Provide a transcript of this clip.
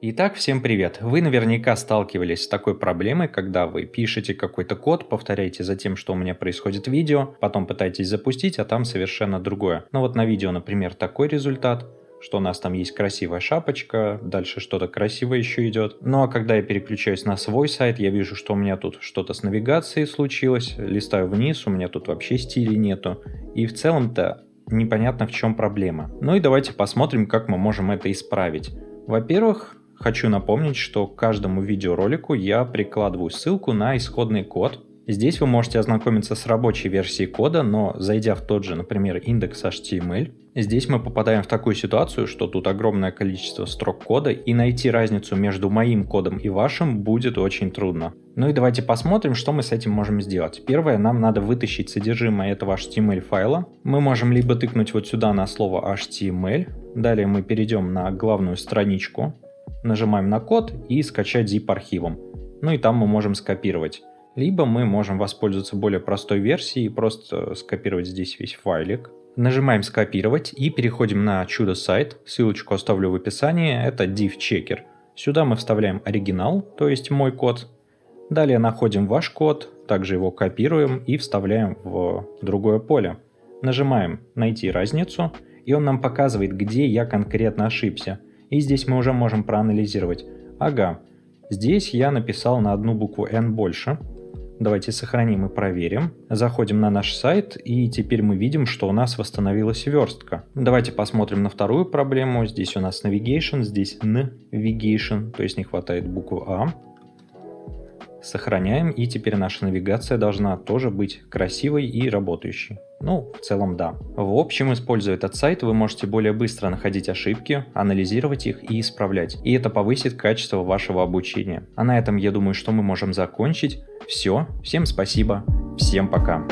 Итак, всем привет! Вы наверняка сталкивались с такой проблемой, когда вы пишете какой-то код, повторяете за тем, что у меня происходит в видео, потом пытаетесь запустить, а там совершенно другое. Ну вот на видео, например, такой результат, что у нас там есть красивая шапочка, дальше что-то красивое еще идет. Ну а когда я переключаюсь на свой сайт, я вижу, что у меня тут что-то с навигацией случилось, листаю вниз, у меня тут вообще стилей нету. И в целом-то непонятно в чем проблема. Ну и давайте посмотрим, как мы можем это исправить. Во-первых, Хочу напомнить, что к каждому видеоролику я прикладываю ссылку на исходный код. Здесь вы можете ознакомиться с рабочей версией кода, но зайдя в тот же, например, индекс HTML, здесь мы попадаем в такую ситуацию, что тут огромное количество строк кода, и найти разницу между моим кодом и вашим будет очень трудно. Ну и давайте посмотрим, что мы с этим можем сделать. Первое, нам надо вытащить содержимое этого HTML файла. Мы можем либо тыкнуть вот сюда на слово HTML, далее мы перейдем на главную страничку, нажимаем на код и скачать zip архивом. Ну и там мы можем скопировать. Либо мы можем воспользоваться более простой версией и просто скопировать здесь весь файлик. Нажимаем скопировать и переходим на чудо сайт. Ссылочку оставлю в описании. Это div checker. Сюда мы вставляем оригинал, то есть мой код. Далее находим ваш код, также его копируем и вставляем в другое поле. Нажимаем найти разницу и он нам показывает, где я конкретно ошибся. И здесь мы уже можем проанализировать. Ага, здесь я написал на одну букву N больше. Давайте сохраним и проверим. Заходим на наш сайт, и теперь мы видим, что у нас восстановилась верстка. Давайте посмотрим на вторую проблему. Здесь у нас navigation, здесь navigation, то есть не хватает буквы А. Сохраняем, и теперь наша навигация должна тоже быть красивой и работающей. Ну, в целом да. В общем, используя этот сайт, вы можете более быстро находить ошибки, анализировать их и исправлять. И это повысит качество вашего обучения. А на этом я думаю, что мы можем закончить. Все, всем спасибо, всем пока.